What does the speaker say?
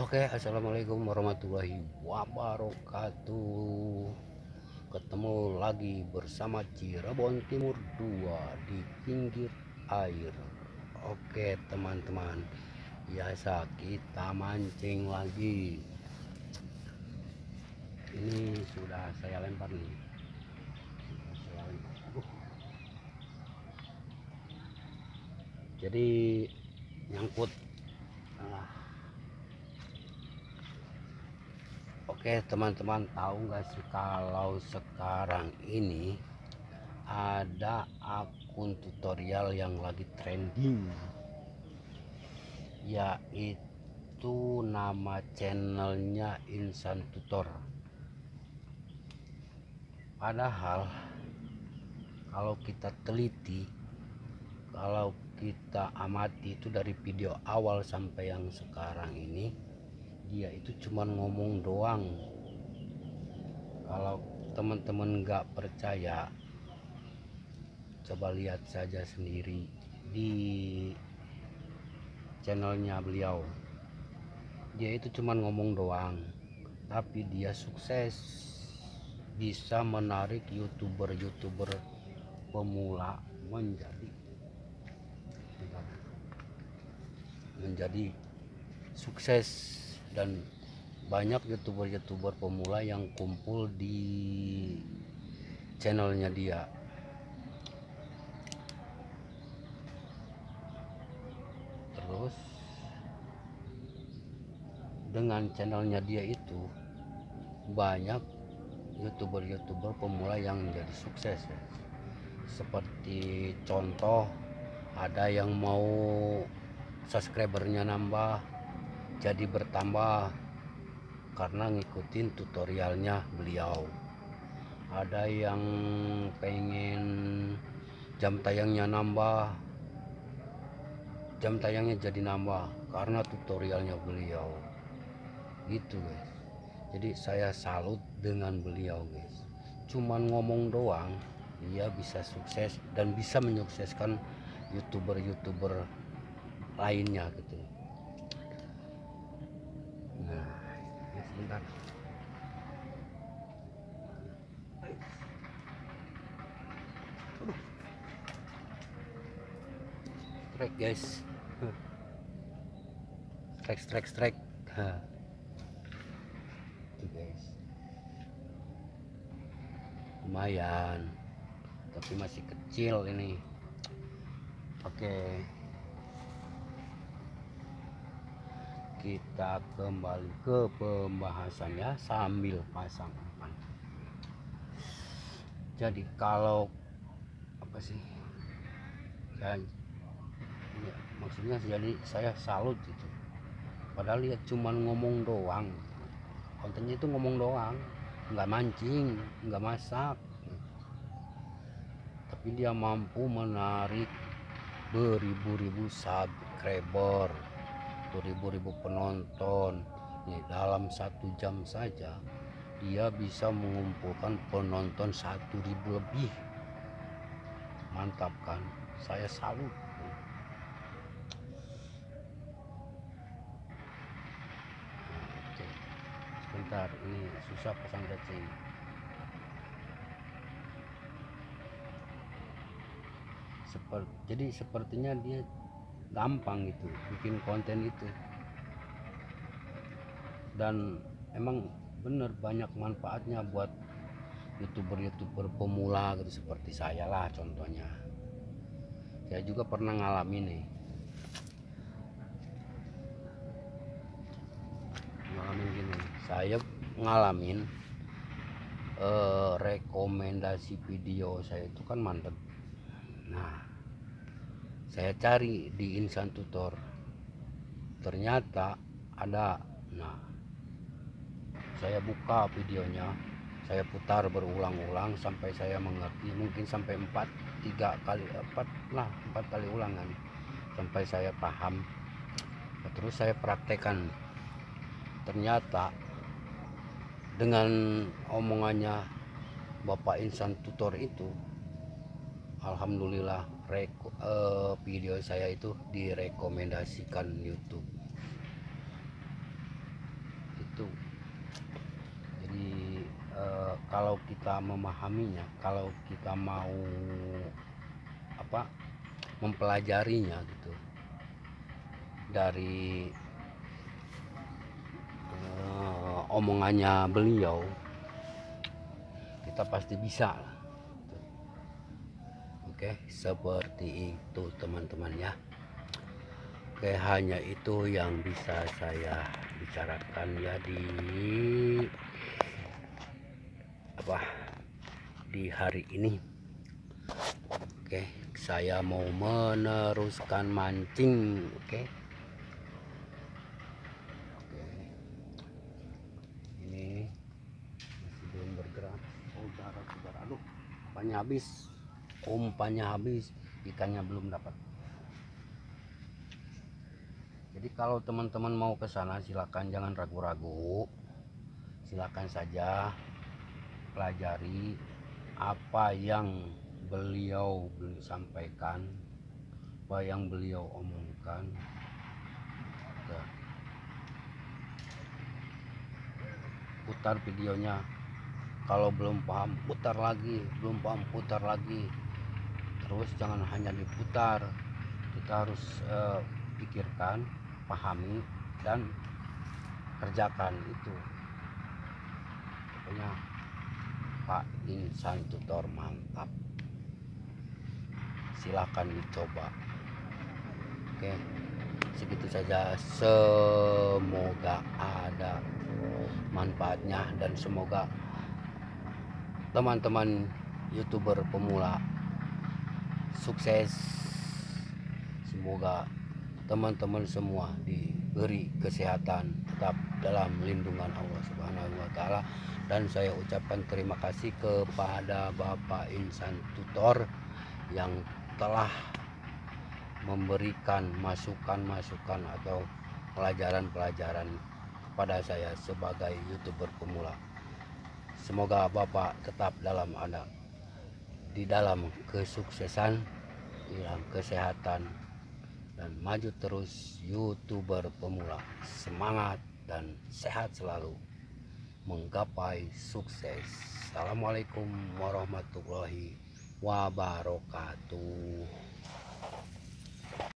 Oke, assalamualaikum warahmatullahi wabarakatuh. Ketemu lagi bersama Cirebon Timur 2 di pinggir air. Oke, teman-teman, biasa kita mancing lagi. Ini sudah saya lempar nih. Jadi nyangkut. Nah, Oke teman-teman tahu nggak sih kalau sekarang ini ada akun tutorial yang lagi trending? Yaitu nama channelnya Insan Tutor. Padahal kalau kita teliti kalau kita amati itu dari video awal sampai yang sekarang ini dia itu cuma ngomong doang. Kalau teman-teman nggak percaya coba lihat saja sendiri di channelnya beliau. Dia itu cuma ngomong doang tapi dia sukses bisa menarik youtuber-youtuber pemula menjadi menjadi sukses dan banyak youtuber-youtuber pemula yang kumpul di channelnya dia terus dengan channelnya dia itu banyak youtuber-youtuber pemula yang menjadi sukses ya. seperti contoh ada yang mau subscribernya nambah jadi bertambah karena ngikutin tutorialnya beliau. Ada yang pengen jam tayangnya nambah jam tayangnya jadi nambah karena tutorialnya beliau. Gitu guys. Jadi saya salut dengan beliau guys. Cuman ngomong doang dia bisa sukses dan bisa menyukseskan youtuber-youtuber lainnya gitu sebentar. Strike guys. Strike strike strike. Guys. Lumayan. Tapi masih kecil ini. Oke. okay. Kita kembali ke pembahasannya sambil pasang umpan. Jadi kalau apa sih? Ya, ya, maksudnya jadi saya salut itu padahal lihat cuman ngomong doang. Kontennya itu ngomong doang. Nggak mancing nggak masak. Tapi dia mampu menarik beribu-ribu subscriber ribu-ribu penonton. Nih dalam satu jam saja dia bisa mengumpulkan penonton satu ribu lebih. Mantap kan? Saya salut. Sebentar ini susah pasang cacing seperti jadi sepertinya dia gampang itu bikin konten itu. Dan emang bener banyak manfaatnya buat youtuber-youtuber pemula gitu seperti saya lah contohnya. Saya juga pernah ngalamin nih. Ngalamin gini saya ngalamin eh, rekomendasi video saya itu kan mantep. Nah saya cari di insan tutor. Ternyata ada. Nah saya buka videonya. Saya putar berulang-ulang sampai saya mengerti. Mungkin sampai empat tiga kali empat lah empat kali ulangan sampai saya paham. Terus saya praktekkan. Ternyata dengan omongannya Bapak Insan Tutor itu Alhamdulillah reko, uh, video saya itu direkomendasikan YouTube. Itu. Jadi eh, kalau kita memahaminya kalau kita mau apa mempelajarinya gitu dari eh, omongannya beliau kita pasti bisa lah oke seperti itu teman-teman ya. Oke hanya itu yang bisa saya bicarakan ya di apa di hari ini. Oke saya mau meneruskan mancing oke. Ini masih belum bergerak. Oh udara udara aduh umpannya habis umpannya habis ikannya belum dapat. Jadi kalau teman-teman mau ke sana silakan jangan ragu-ragu. Silakan saja pelajari apa yang beliau beli- sampaikan apa yang beliau omongkan. Putar videonya. Kalau belum paham putar lagi. Belum paham putar lagi terus jangan hanya diputar. Kita harus eh, pikirkan pahami dan kerjakan itu. Pokoknya Pak Insan Tutor mantap. Silahkan dicoba. Oke segitu saja. Semoga ada manfaatnya dan semoga teman-teman youtuber pemula sukses. Semoga teman-teman semua diberi kesehatan tetap dalam lindungan Allah Subhanahu wa taala. Dan saya ucapkan terima kasih kepada Bapak Insan Tutor yang telah memberikan masukan-masukan atau pelajaran-pelajaran kepada saya sebagai youtuber pemula. Semoga Bapak tetap dalam ada di dalam kesuksesan, dalam kesehatan dan maju terus youtuber pemula. Semangat dan sehat selalu menggapai sukses. Assalamualaikum warahmatullahi wabarakatuh.